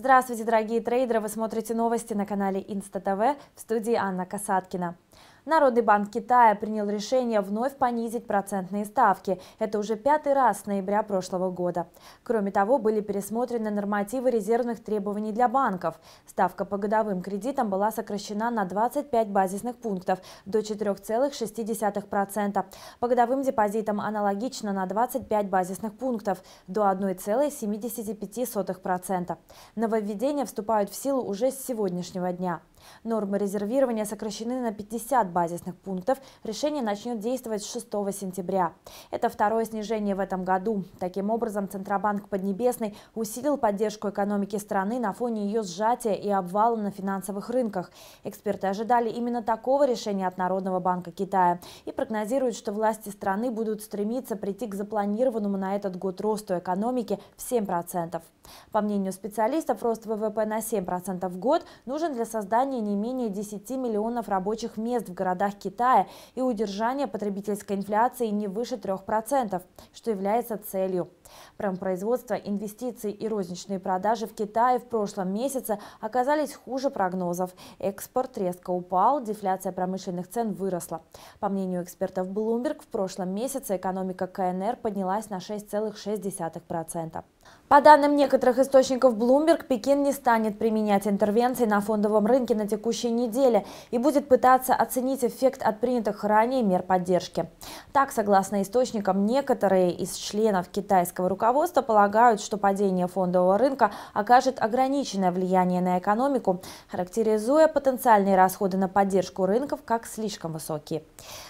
Здравствуйте, дорогие трейдеры! Вы смотрите новости на канале Инста ТВ в студии Анна Касаткина. Народный банк Китая принял решение вновь понизить процентные ставки. Это уже пятый раз с ноября прошлого года. Кроме того, были пересмотрены нормативы резервных требований для банков. Ставка по годовым кредитам была сокращена на 25 базисных пунктов до 4,6%. По годовым депозитам аналогично на 25 базисных пунктов до 1,75%. Нововведения вступают в силу уже с сегодняшнего дня. Нормы резервирования сокращены на 50 базисных пунктов. Решение начнет действовать с 6 сентября. Это второе снижение в этом году. Таким образом, Центробанк Поднебесный усилил поддержку экономики страны на фоне ее сжатия и обвала на финансовых рынках. Эксперты ожидали именно такого решения от Народного банка Китая и прогнозируют, что власти страны будут стремиться прийти к запланированному на этот год росту экономики в 7%. По мнению специалистов, рост ВВП на 7% в год нужен для создания не менее 10 миллионов рабочих мест в городах Китая и удержания потребительской инфляции не выше 3%, что является целью. Промпроизводство, инвестиции и розничные продажи в Китае в прошлом месяце оказались хуже прогнозов. Экспорт резко упал, дефляция промышленных цен выросла. По мнению экспертов Bloomberg, в прошлом месяце экономика КНР поднялась на 6,6%. По данным некоторых источников Bloomberg, Пекин не станет применять интервенции на фондовом рынке на текущей неделе и будет пытаться оценить эффект от принятых ранее мер поддержки. Так, согласно источникам, некоторые из членов китайского руководства полагают, что падение фондового рынка окажет ограниченное влияние на экономику, характеризуя потенциальные расходы на поддержку рынков как слишком высокие.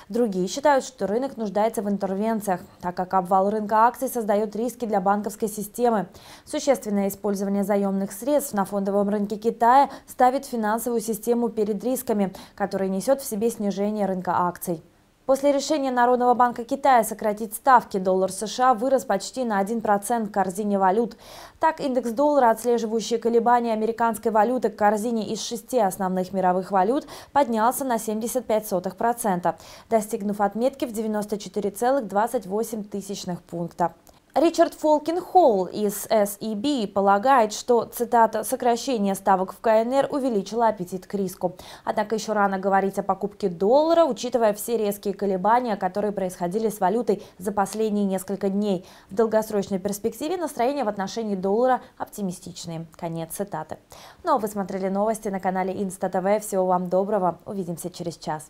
Другие считают, что рынок нуждается в интервенциях, так как обвал рынка акций создает риски для банковской системы. Существенное использование заемных средств на фондовом рынке Китая ставит финансовую систему перед рисками, которые несет в себе снижение рынка акций. После решения Народного банка Китая сократить ставки, доллар США вырос почти на 1% в корзине валют. Так, индекс доллара, отслеживающий колебания американской валюты к корзине из шести основных мировых валют, поднялся на 75%, достигнув отметки в 94,28 пункта. Ричард Фолкин Холл из SEB полагает, что, цитата, «сокращение ставок в КНР увеличило аппетит к риску». Однако еще рано говорить о покупке доллара, учитывая все резкие колебания, которые происходили с валютой за последние несколько дней. В долгосрочной перспективе настроения в отношении доллара оптимистичные. Конец цитаты. Ну а вы смотрели новости на канале Инста ТВ. Всего вам доброго. Увидимся через час.